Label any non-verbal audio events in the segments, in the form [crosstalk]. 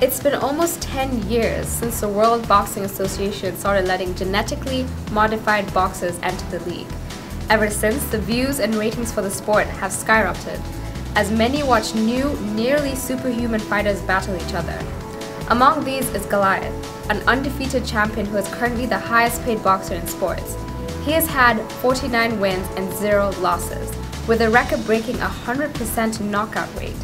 It's been almost 10 years since the World Boxing Association started letting genetically modified boxers enter the league. Ever since, the views and ratings for the sport have skyrocketed, as many watch new, nearly superhuman fighters battle each other. Among these is Goliath, an undefeated champion who is currently the highest paid boxer in sports. He has had 49 wins and 0 losses, with a record breaking 100% knockout rate.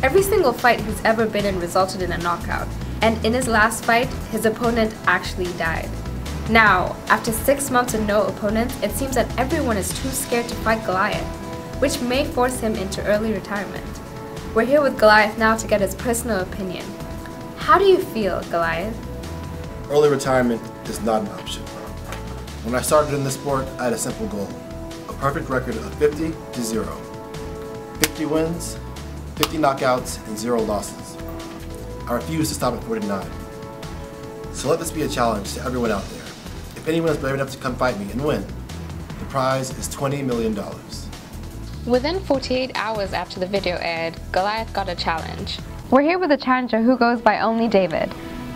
Every single fight he's ever been in resulted in a knockout, and in his last fight, his opponent actually died. Now, after six months and no opponents, it seems that everyone is too scared to fight Goliath, which may force him into early retirement. We're here with Goliath now to get his personal opinion. How do you feel, Goliath? Early retirement is not an option. When I started in this sport, I had a simple goal. A perfect record of 50 to 0. 50 wins, 50 knockouts, and 0 losses. I refuse to stop at 49. So let this be a challenge to everyone out there. If anyone is brave enough to come fight me and win, the prize is $20 million. Within 48 hours after the video aired, Goliath got a challenge. We're here with a challenger who goes by only David.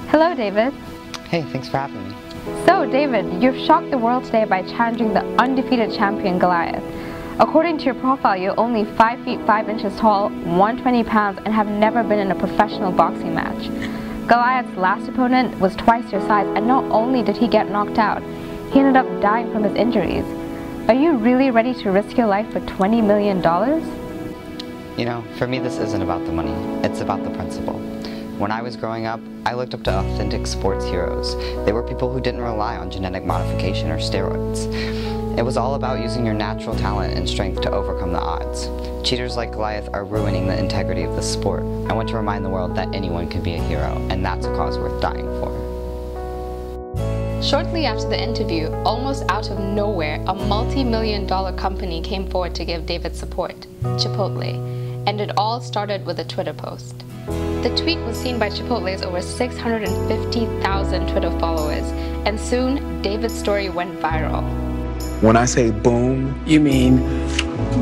Hello, David. Hey, thanks for having me. So, David, you've shocked the world today by challenging the undefeated champion Goliath. According to your profile, you're only 5 feet 5 inches tall, 120 pounds, and have never been in a professional boxing match. Goliath's last opponent was twice your size, and not only did he get knocked out, he ended up dying from his injuries. Are you really ready to risk your life for $20 million? You know, for me this isn't about the money, it's about the principle. When I was growing up, I looked up to authentic sports heroes. They were people who didn't rely on genetic modification or steroids. It was all about using your natural talent and strength to overcome the odds. Cheaters like Goliath are ruining the integrity of the sport. I want to remind the world that anyone can be a hero, and that's a cause worth dying for. Shortly after the interview, almost out of nowhere, a multi-million dollar company came forward to give David support, Chipotle and it all started with a Twitter post. The tweet was seen by Chipotle's over 650,000 Twitter followers, and soon David's story went viral. When I say boom, you mean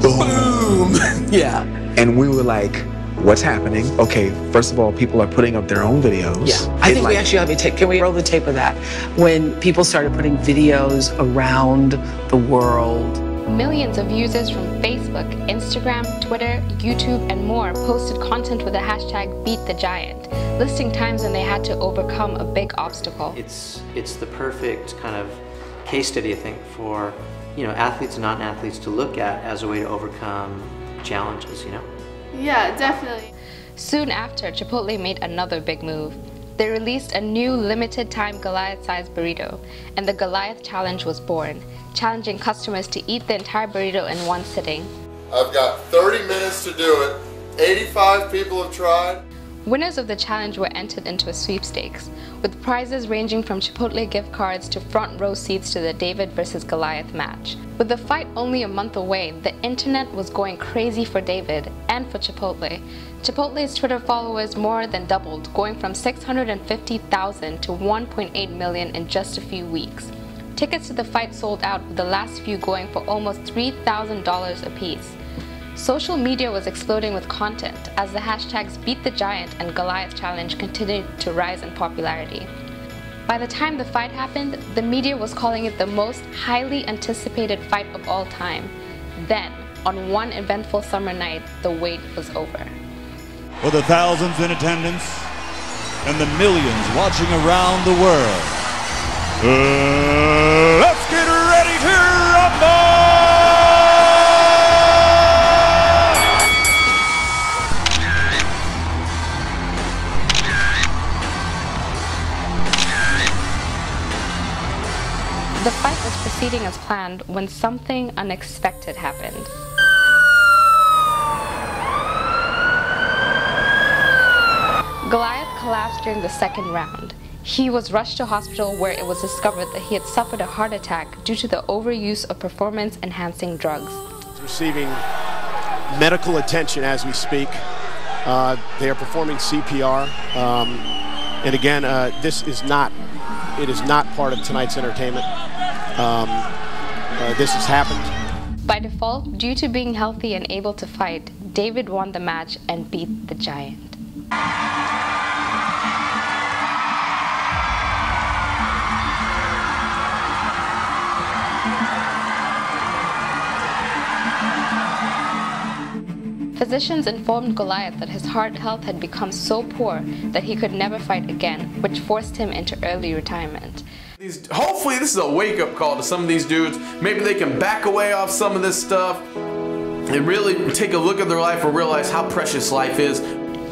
boom. boom. [laughs] yeah. And we were like, what's happening? Okay, first of all, people are putting up their own videos. Yeah, I think like, we actually have a tape. Can we roll the tape of that? When people started putting videos around the world Millions of users from Facebook, Instagram, Twitter, YouTube, and more posted content with the hashtag BeatTheGiant, listing times when they had to overcome a big obstacle. It's, it's the perfect kind of case study, I think, for you know, athletes and non-athletes to look at as a way to overcome challenges, you know? Yeah, definitely. Soon after, Chipotle made another big move. They released a new limited time Goliath sized burrito, and the Goliath Challenge was born, challenging customers to eat the entire burrito in one sitting. I've got 30 minutes to do it. 85 people have tried. Winners of the challenge were entered into a sweepstakes, with prizes ranging from Chipotle gift cards to front row seats to the David vs. Goliath match. With the fight only a month away, the internet was going crazy for David and for Chipotle. Chipotle's Twitter followers more than doubled, going from 650,000 to 1.8 million in just a few weeks. Tickets to the fight sold out, with the last few going for almost $3,000 apiece. Social media was exploding with content as the hashtags Beat the Giant and Goliath Challenge continued to rise in popularity. By the time the fight happened, the media was calling it the most highly anticipated fight of all time. Then, on one eventful summer night, the wait was over. For the thousands in attendance and the millions watching around the world, uh, proceeding as planned when something unexpected happened. Goliath collapsed during the second round. He was rushed to hospital where it was discovered that he had suffered a heart attack due to the overuse of performance-enhancing drugs. He's receiving medical attention as we speak. Uh, they are performing CPR. Um, and again, uh, this is not, it is not part of tonight's entertainment. Um, uh, this has happened. By default, due to being healthy and able to fight, David won the match and beat the Giant. Physicians informed Goliath that his heart health had become so poor that he could never fight again, which forced him into early retirement. These, hopefully this is a wake-up call to some of these dudes. Maybe they can back away off some of this stuff and really take a look at their life and realize how precious life is.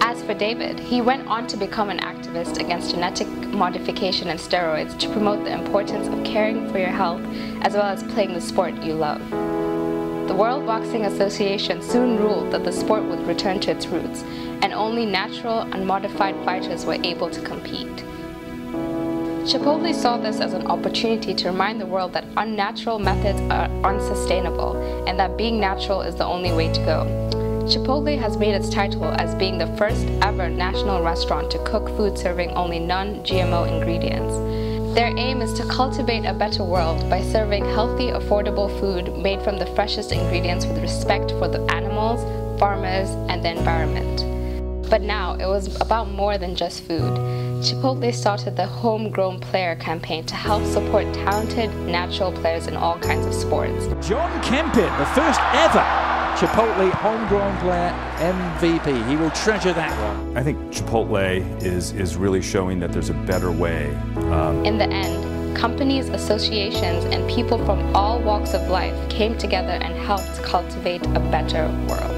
As for David, he went on to become an activist against genetic modification and steroids to promote the importance of caring for your health as well as playing the sport you love. The World Boxing Association soon ruled that the sport would return to its roots, and only natural, and unmodified fighters were able to compete. Chipotle saw this as an opportunity to remind the world that unnatural methods are unsustainable and that being natural is the only way to go. Chipotle has made its title as being the first ever national restaurant to cook food serving only non-GMO ingredients. Their aim is to cultivate a better world by serving healthy, affordable food made from the freshest ingredients with respect for the animals, farmers, and the environment. But now it was about more than just food. Chipotle started the Homegrown Player campaign to help support talented, natural players in all kinds of sports. John Kempin, the first ever Chipotle homegrown player MVP. He will treasure that one. I think Chipotle is, is really showing that there's a better way. Um, in the end, companies, associations, and people from all walks of life came together and helped cultivate a better world.